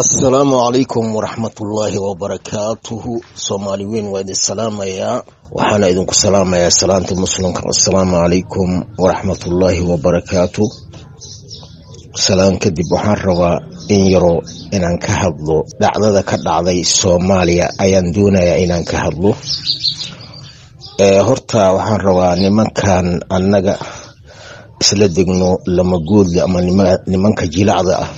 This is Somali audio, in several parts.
assalaamu calaykum waraxmatullaahi wabarakaatuhu soomaali weyn waa idin salaamayaa waxaana idinku salaamayaa salaanta muslimka. Assalaamu calaykum waraxmatullaahi wabarakaatu salaan kadib waxaan rabaa in yaro inaan ka hadlo. Dhacdada ka dhacday soomaaliya ayaan doonayaa inaan ka hadlo. Horta waxaan rabaa nimankan annaga isla degno lamagoodle ama nimanka jilacda ah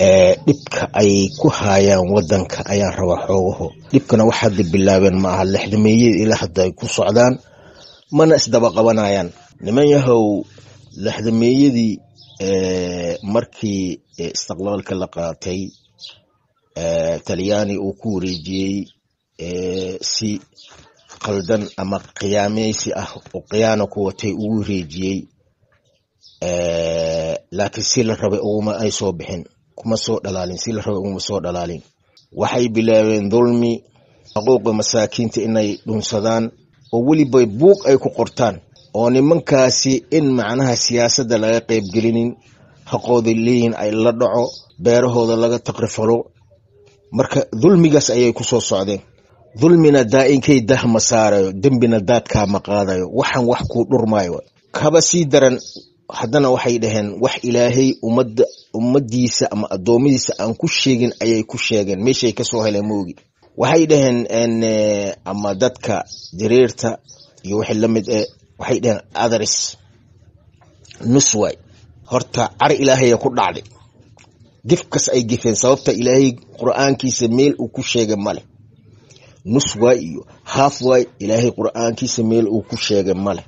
ee dhibka ay ku haayaan wadanka ayaan rabaa xoogaho. Dhibkana wax bilaabeen ma aha lexdameeyada ilaa hadda ay ku socdaan mana isdaba qabanayaan. Niman yahow lexdameeyadii markii istiqlaalka la qaatay talyaani uu ku wareejiyey si qaldan ama qiyaameysi ah oo khiyaano ku watay ugu wareejiyey laakiin si la rabay uguma ay soo bixin kuma soo dhalaalin si la rabay uguma soo dhalaalin. Waxay bilaabeen dulmi xuquuqa masaakiinta inay dhunsadaan oo weliba buuq ay ku qortaan. Oo nimankaasi in macnaha siyaasadda laga qaybgelinin haqooda leeyihiin ay la dhaco beerahooda laga takrifalo marka dulmigaas ayay ku soo socdeen. Dulmina daa'inkay dahma saarayo dembina daadkaama qaadayo waxaan wax kuu dhurmaayo. Kaba sii daran haddana waxay dhaheen wax ilaahay ummadda ummadiisa ama addoommadiisa aan ku sheegin ayay ku sheegeen. Meeshay ka soo heleen moogi waxay dhaheen ama dadka jareerta iyo wixii la mid e waxay dhaheen adaris nusway horta car ilaahaya ku dhacday. Gifkas ay gifeen sababta ilaahay qur'aankiisa meel uu ku sheegay male nusway iyo haafway ilaahay qur'aankiisa meel uu ku sheegay male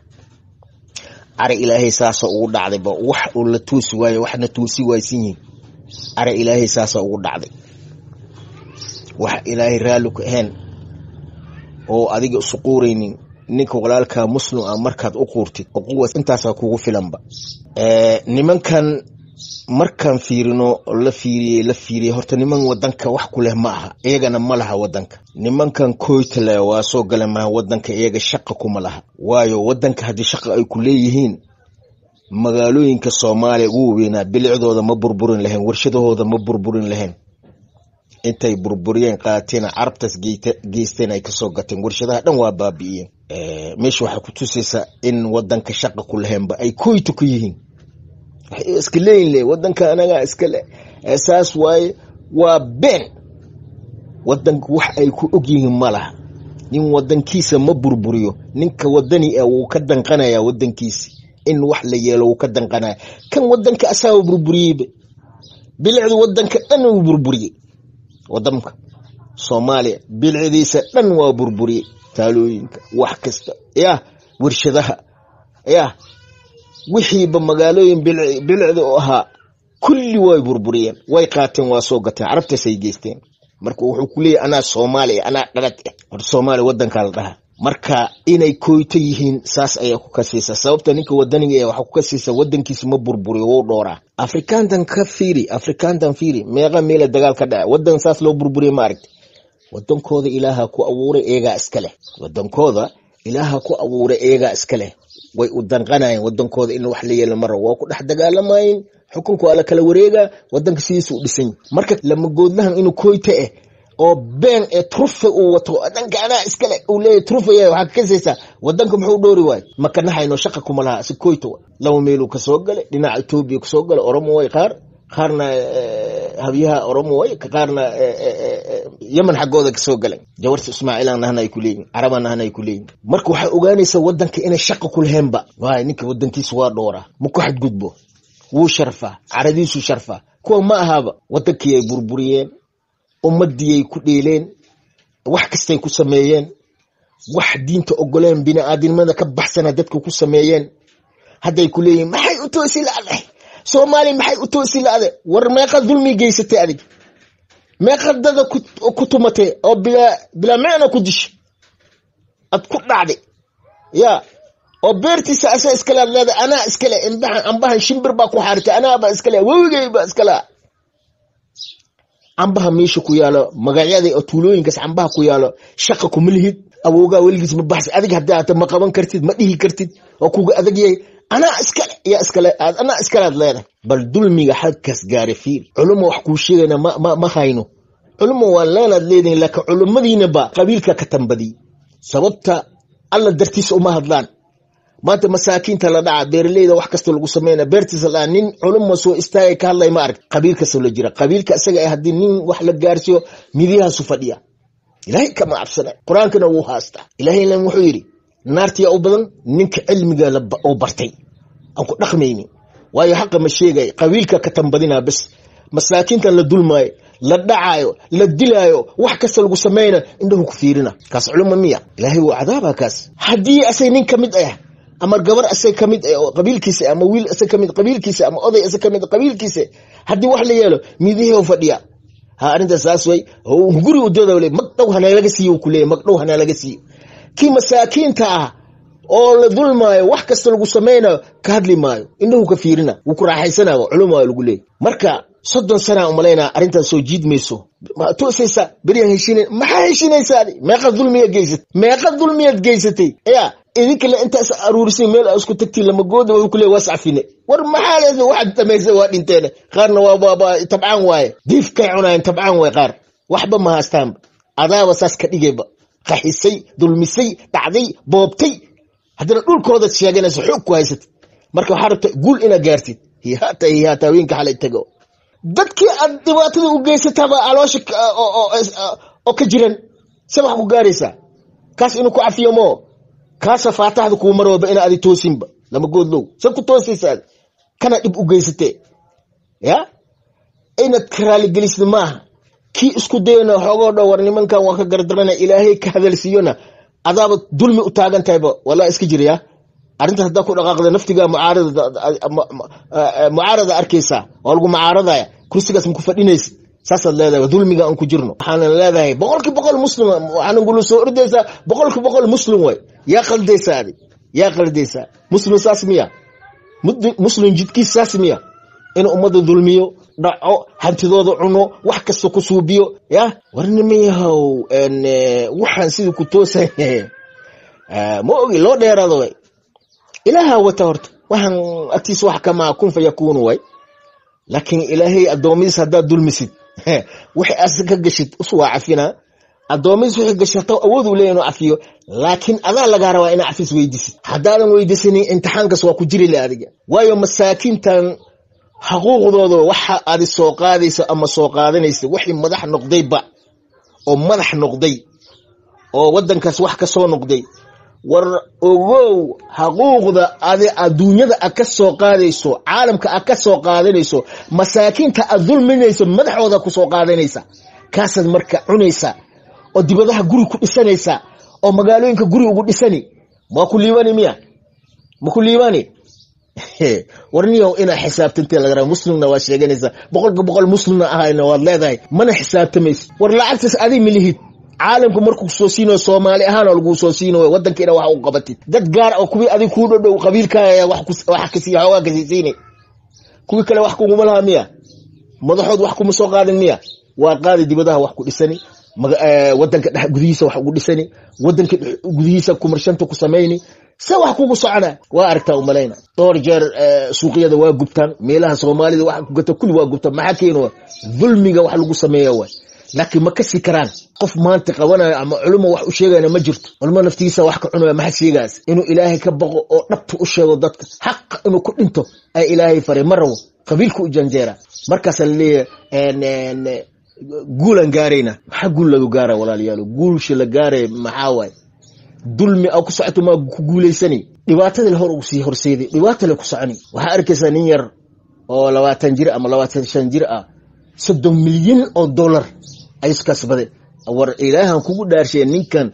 cara ilaahay saasa ugu dhacdayba wax la toosi waayo waxna toosi waaysan yihiin cara ilaahay saasa ugu dhacday. Wax ilaahay raalli ku ahayn oo adiga isu quuraynin ninka walaalkaa muslim ah markaad u quurtid uquwas intaasaa kugu filanba nimankan markaan fiirino la fiiriyey la fiiriyey horta niman wadanka wax ku leh ma aha iyagana ma laha wadanka nimankan koytale waa soo gala maha wadanka iyaga shaqa kuma laha. Waayo wadanka haddii shaqa ay ku leeyihiin magaalooyinka soomaaliya ugu waweynaa bilicdooda ma burburin lahayn warshadahooda ma burburin lahayn. Intay burburiyeen qaateena carabtaas geysteen ay ka soo gateen warshadaha dhan waa baabi'iyeen. Meesha waxay ku tusaysaa in wadanka shaqa ku lahaynba ay koyta ku yihiin iska leeyin le wadanka anagaa iska le saas waaye waa been. Wadanka wax ay ku og yihiin ma laha. Nin wadankiisa ma burburiyo. Ninka wadani ah wuu ka danqanaya wadankiisi in wax la yeelo wuu ka danqanaya kan wadanka asaaba burburiyeyba bilicdu wadanka dhan wuu burburiyey. Wadanka soomaaliya bilicdiisa dhan waa burburiyey. Taalooyinka wax kasta. Ya warshadaha. Ya wixiiba magaalooyin bilicda u ahaa kulli way burburiyeen way qaateen waa soo gateen carabtaasay geysteen. Marka wuxuu ku anaa soomaaliya anaa dhalad eh. Hor soomaaliya wadankaa la dhaha marka inay koyto yihiin saas ayaa ku kasaysa. Sababta ninka wadaniga waxaa ku kasaysa wadankiisa ma burburiyo wou dhooraa. Afrikaantan ka fiiri afrikaantan fiiri meeqa meela dagaal ka dhaca wadan saas loo burburiya ma aragti wadankooda ilaaha ku abuuray eegaa iska leh. Wadankooda ilaaha ku abuuray eegaa iska leh. Way u danqanayeen wadankooda in wax la yeelo maro waa ku dhex dagaalamayeen xukunka waa la kala wareegaa. Wadanka sidiisa u dhisan marka lamagoodlahan inuu koyta eh oo been ee trufe uu wato. Dhanka anaa iskale uu leeyahy trufaya waxaa ka kasaysaa wadanka muxuu dhoori waayo maka naxayno shaqa kuma laha. Si koyta laba meeluu ka soo galay. Dhinaca etoobiya ka soo galay. Oromo way qaar. Qaarna habyaha oromo way qaarna yemen xaggooda ka soo galay. Jawarta ismaaciilan nahna ay ku leeyihiin caraba nahna ay ku leeyihiin marka waxay ogaanaysaa wadanka inay shaqa ku laheenba waay ninka wadankiisa waa dhooraa ma ku xadgudbo. Wuu sharfaa caradiisu sharfaa kuwa ma ahaaba wadankii ay burburiyeen ummadii ay ku dheeleen wax kastay ku sameeyeen wax diinta ogoleen bini-aadinimada ka baxsana dadka ku sameeyeen. Hadday ku leeyihiin maxay u toosi la'dahay soomaaliya maxay u toosi la'day war meeqa dulmi geysatay adig? Meeqa dada ku tumatay oo bilaa macna ku dishay ad ku dhacday ya. Oo beertiisa asaa iskale ad leedahay anaa iskale imbahan ambahan shimbir baa ku xaaritay anaabaa iskale wewigay baa iskale cambaha meesha ku yaalo magacyada oo tuulooyinkaas cambaha ku yaalo shaqa kuma lihid awoogaa weligiis ma baxsa adig haddii hata ma qaban kartid ma dhihi kartid oo kuga adag anaa iskale yaa iskale anaa iskalead leedahay. Bal dulmiga halkaas gaara fiir culumma wax kuu sheegayna ma ma hayno. Culumma waan leenaad leedihin laakiin culummadiinaba qabiilka ka tambadiy sababta alla dartiisa uma hadlaan. Maanta masaakiinta la dhaca beeraleyda wax kasta lagu sameynaya beertiisa la nin culumma soo istaagay ka hadlay ma arag. Qabiilkasoo la jira. Qabiilka isaga ah haddii nin wax la gaarsiiyo midiyahaasu fadhiya ilaahay kama cabsana qur'aankana wuu haastaa. Ilaahayna wuxuu yidhi naartiyaa u badan ninka cilmiga oo bartay. Aan ku dhaqmayni waayo xaqa ma sheegay qabiilka ka tambadinaa bes. Masaakiintan la dulmaayo la dhacaayo la dilaayo wax kasta lagu samayna indhahu ku fiirina. Kaas culuma miya. Ilaahay wuu cadaaba kaas. Haddii asay nin ka mid ah ama gabar asay ka mid ah oo qabiilkiisa ama wiil asay ka mid qabiilkiisa ama oday asay ka mid qabiilkiisa haddii wax la yeelo midihii fadhiya ha arrintaas saas way. Guri udooda le magdhow hanaalaga siiyo ku leeyahy magdhow hanaalaga siiyo. Kii masaakiinta ah oo la dulmaayo wax kasta lagu samaynayo ka hadli maayo. Indhahu ka fiirina wuu ku raaxaysanayo culuma lagu leeyay marka soddon sanaa umalaynaa arrintaas soo jiid mayso ma toosaysa beriyaan heshiina maxaa heshinaysaa meeqa dulmiyaad geysatay. Meeqa dulmiyaad geysatay. Ya idinkale intaas aruurisin meel aa isku tagtiin lamagooda wa kule waas cafine war maxaa waxaad dhamaysa waa dhinteene qaarna waa tabcaan waaye. Diifkay cunaayeen tabcaan waaye qaar. Waxba ma haastaanba adaaba saas ka dhigayba qaxisay dulmisay dhacday boobtay. Haddana dhulkoodaad sheeganaysa xoog ku haysatid. Marka waxaa rabta guul inaad gaartid. Hihaata hihaata haweenka xalay tago. Dadkii aad dhibaatada u geysataaba caloosha oo ka jiran se ku gaaraysaa. Kaas inuu ku cafiyo moo kaasa faataxda kuu marooba ina adi toosinba lama goodlow se ku toosaysaad kana dhib u geysatee ya? Inaad ka raaligelisid maaha kii isku dayana xoogoo dha war nimankan waa ka gardarana ilaahay ka hadalsiiyona adaaba dulmi u taagan tahayba walaa iska jiraya arrintaas haddaa ku dhaqaaqda naftiga mucaarada arkaysaa waa lagu mucaaradaya kursigaas maku fadhinaysid saasaad leedahay dulmiga aan ku jirno. Waxaana leedahay boqolki boqol muslim waxaana gula soo ordaysaa boqolki boqol muslim way. Yaa qaldaysaa adi? Yaa qaldaysaa muslim saas miya? Muslim jidkiis saas miya? Inuu ummadda dulmiyo dhaco hantidooda cuno wax kasta ku suubiyo ya? Warnimayahow waxaan sidii ku toosa ma ogi loo dheeraado way. Ilaaha wata horta waxaan agtiisa wax kamaa kun fa way. Laakiin ilaahay addoommadiis haddaad dulmisid wixii as ka gashid us waa cafina addoommadiis wixii gashato awood uu leeya inuu cafiyo laakiin adaa lagaa rabaa inaa cafis weydiisid haddaadan weydiisanin imtixaankaas waa ku jiri le adiga. Waayo masaakiintan xaquuqdooda waxa adi soo qaadaysa ama soo qaadanaysa wixii madax noqdayba oo madax noqday oo waddankaas wax ka soo noqday war ogow xaquuqda adi adduunyada a ka soo qaadayso caalamka a ka soo qaadanayso masaakiinta aad dulminayso madaxooda ku soo qaadanaysa kaasaad marka cunaysa oo dibadaha guri ku dhisanaysa oo magaalooyinka guri ugu dhisani ma ku liibani miya? Ma ku liibani warniyow inaa xisaabtantee laga raba muslimna waa sheeganaysaa boqolka boqol muslimna ahayna waad leedahay mana xisaabtamaysa war lacagtaas adi milihid caalamku markuu soo siinayo soomaali ahaan oo soo siinayo waddankiina wax u qabatid. Dad gaar oo kuwii adig kuu dhodhow qabiilkaaga wax kasi xoogaa kuwii kale wax kuguma lahaa miya. Madaxood wax kuma soo qaadin miya. Waa qaadi dibadaha wax ku dhisani. Wadanka dhex gudihiisa wax ugu dhisani. Wadanka gudihiisa kumarshanta ku samayni. Se wax kugu socona waa aragtaa umalayna dhowr jeer suuqyada waa gubtaan. Meelaha soomaalida wax ku gata kulli waa gubtaan. Maxaa keeno dulmiga wax lagu sameeya waay laakiin ma kasi karaan. Qof maanta qabanayo ama culimo wax u sheegayna ma jirto. Culimo naftigiisa wax ka cunaya maxa sheegaas. Inuu ilaahay ka baqo oo dhabta u sheego dadka. Xaqa inuu ku dhinto ay ilaahay faray ma rabo qabiilka u janjeera. Markaasaa la leeyahay guulaan gaarayna. Maxaa guul lagu gaara walaalayaal guulsha la gaaraya maxaa waaye? Dulmi a ku socoto maa ku guulaysani dhibaatadii hor ugu sii horseeday dhibaatale ku soconi. Waxaa arkaysaa nin yar oo labaatan jir ama labaatan shan jir ah. Soddon milyan oo dollar ay war ilaahan kugu dhaarshay ninkan.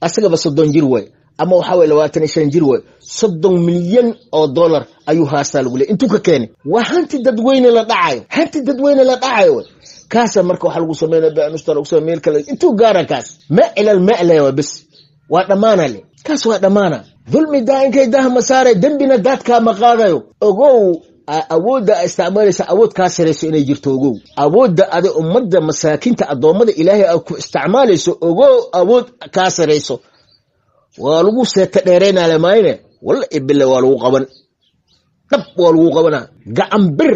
Asagaba soddon jir way. Ama waxaa waye labaatan iyo shan jir way. Soddon milyan oo dollar ayuu haastaa lagu leey intuu ka keenay. Waa hanti dadweyne la dhacayo. Hanti dadweyne la dhacayo way. Kaasa marka waxaa lagu sameynaya baanusta lagu sameyn meel kale. Intuu gaara kaas. Ma ilal ma'laya waa bes. Waa dhammaana le. Kaas waa dhammaana. Dulmi daa'inkay daha ma dembina daadkaa ma qaadayo. Ogow awoodda a isticmaalaysa awood kaa sarayso inay jirto ogow. Awoodda ada ummadda masaakiinta addoommada ilaahay a ku isticmaalayso ogow awood kaa sarayso waa lagu seeta dheeraynale maayne? Walla ibile waa lagu qaban. Dhab waa lagu qabanaa gacan bir.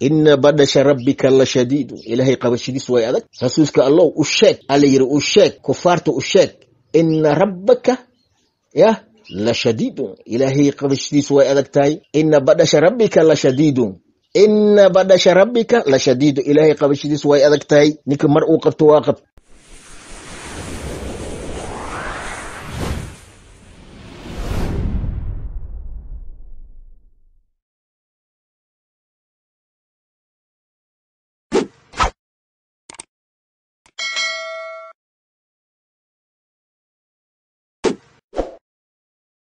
Ina badasha rabbika la shadiidu ilaahay qabashadiis way adag. Rasuulka allow u sheeg. Alla yidhi u sheeg. Kufaarta u sheeg. Ina rabbaka yah la shadiidun ilaahay qabashadiis way adag tahay. Ina badasha rabbika la shadiidun ina badasha rabbika la shadiidu ilaahay qabashadiis way adag tahay. Ninka mar uu qabto waa qabto